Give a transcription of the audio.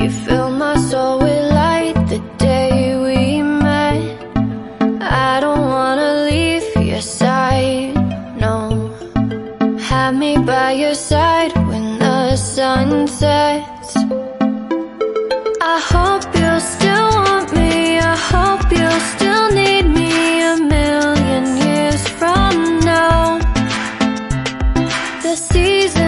You fill my soul with light the day we met. I don't wanna leave your side, no. Have me by your side when the sun sets. I hope you'll still want me, I hope you'll still need me a million years from now. The seasons.